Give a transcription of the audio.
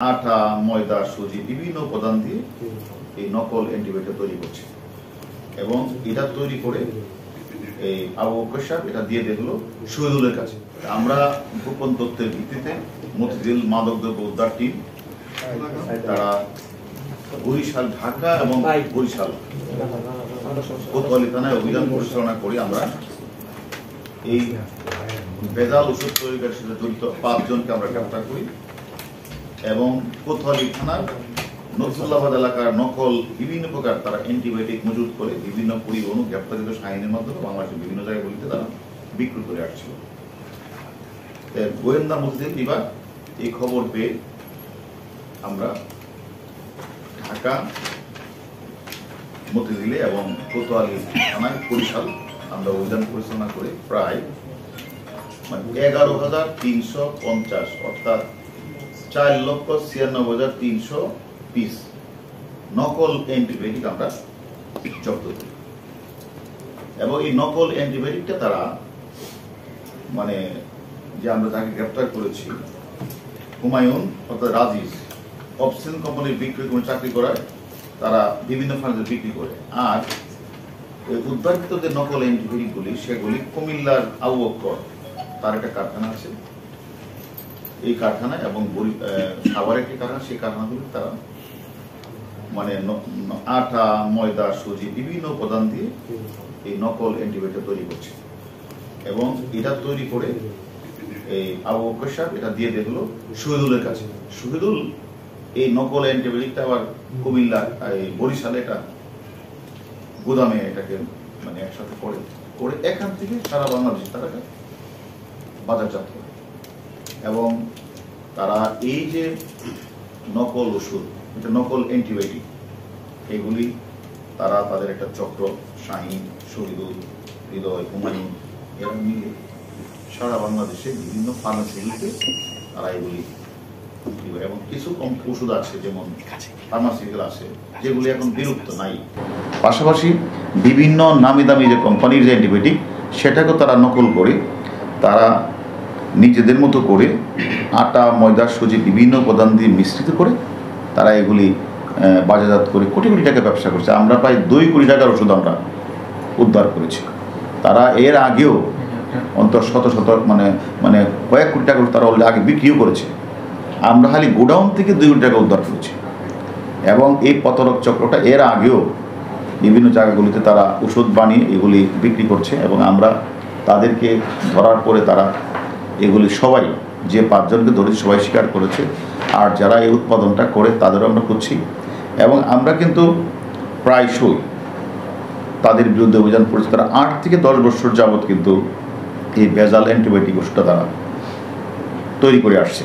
আটা ময়দা সুজি বিভিন্ন উপাদান দিয়ে এই নকল অ্যান্টিবায়োটিক তৈরি করছে। এবং এটা তৈরি করে এই আবু সাহেব এটা দিয়ে দেখল শহীদুলের কাছে। আমরা গোপন তথ্যের ভিত্তিতে মতিঝিল মাদক দ্রব্য উদ্ধার টিম তারা বরিশাল ঢাকা এবং বরিশাল কোতোয়ালি থানায় অভিযান পরিচালনা করি আমরা এই ভেজাল ওষুধ তৈরির সাথে জড়িত পাঁচজনকে আমরা গ্রেপ্তার করি। এবং কোতোয়ালি থানার নজরুল্লাবাদ এলাকার নকল বিভিন্ন প্রকার তারা অ্যান্টিবায়োটিক মজুত করে বিভিন্ন পরিবহন গ্রেপ্তারিত সাইনের মাধ্যমে বাংলাদেশের বিভিন্ন জায়গাগুলিতে তারা বিক্রি করে আসছিল। গোয়েন্দা মসজিদ বিভাগ এই খবর পেয়ে আমরা ঢাকা, মতিঝিলে এবং কোতোয়ালি থানায় বরিশাল আমরা অভিযান পরিচালনা করে প্রায় মানে এগারো হাজার তিনশো পঞ্চাশ অর্থাৎ চার লক্ষ ছিয়ানব্বই হাজার তিনশো পিস নকল অ্যান্টিবায়োটিক আমরা জব্দ করি। এবং এই নকল অ্যান্টিবায়োটিকটা তারা মানে যে আমরা যাকে গ্রেপ্তার করেছি, হুমায়ুন অর্থাৎ রাজিজ অপশন কোম্পানির বিক্রি করে চাকরি করায় তারা বিভিন্ন ফার্মে বিক্রি করে। আর এই উদ্ধারকৃত যে নকল অ্যান্টিবায়োটিকগুলি, সেগুলি কুমিল্লার আবু অক্কর তার একটা কারখানা আছে। এই কারখানা এবং বরি- আহ, একটি কারখানা সেই কারখানাগুলি তারা মানে আটা ময়দা সুজি বিভিন্ন উপাদান দিয়ে এই নকল অ্যান্টিবায়োটিক তৈরি করছে। এবং এটা তৈরি করে এই আবু বকর সাহেব এটা দিয়ে দেখল শহীদুলের কাছে। শহীদুল এই নকল অ্যান্টিবায়োটিকটা আবার কুমিল্লা এই বরিশালে এটা গুদামে এটাকে মানে একসাথে করে করে এখান থেকে সারা বাংলাদেশ তারা বাজারজাত করে। এবং তারা এই যে নকল ওষুধ এটা নকল অ্যান্টিবায়োটিক এগুলি তারা তাদের একটা চক্র শাহিন শহীদুল হৃদয় হুমায়ুন এরা মিলে সারা বাংলাদেশে বিভিন্ন ফার্মাসিগুলিতে তারা এগুলি এবং কিছু কম ওষুধ আছে যেমন ফার্মাসিউটিক্যাল আছে যেগুলি এখন বিলুপ্ত নাই। পাশাপাশি বিভিন্ন নামি দামি যে কোম্পানির যে অ্যান্টিবায়োটিক সেটাকেও তারা নকল করে তারা নিজেদের মতো করে আটা, ময়দা, সুজি বিভিন্ন উপাদান দিয়ে মিশ্রিত করে তারা এগুলি বাজারজাত করে কোটি কোটি টাকা ব্যবসা করছে। আমরা প্রায় দুই কোটি টাকার ওষুধ আমরা উদ্ধার করেছি। তারা এর আগেও অন্তর শত শত মানে মানে কয়েক কোটি টাকা তারা অলরেডি আগে বিক্রিও করেছে। আমরা খালি গোডাউন থেকে দুই কোটি টাকা উদ্ধার করেছি। এবং এই প্রতারক চক্রটা এর আগেও বিভিন্ন জায়গাগুলিতে তারা ওষুধ বানিয়ে এগুলি বিক্রি করছে এবং আমরা তাদেরকে ধরার পরে তারা এগুলি সবাই, যে পাঁচজনকে ধরে সবাই স্বীকার করেছে। আর যারা এই উৎপাদনটা করে, তাদেরও আমরা করছি এবং আমরা কিন্তু প্রায়শই তাদের বিরুদ্ধে অভিযান পড়েছে তারা আট থেকে দশ বছর যাবৎ কিন্তু এই ভেজাল অ্যান্টিবায়োটিক ওষুধটা তারা তৈরি করে আসছে।